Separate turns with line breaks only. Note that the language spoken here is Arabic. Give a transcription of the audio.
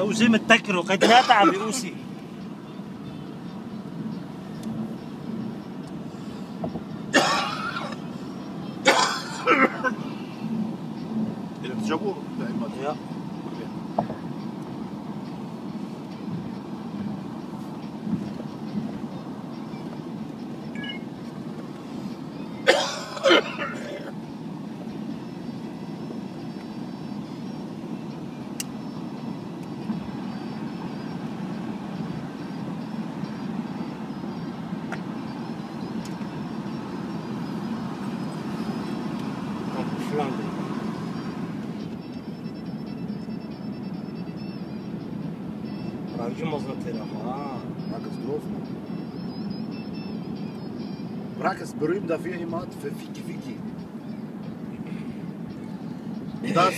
اوزي متكرو قد لا تعب اوسي
Ile drzewo?
Irlanda. Прави мазнатера, ама...
Брака здоров, Брака с Брим да вие имат фики-фики. Да,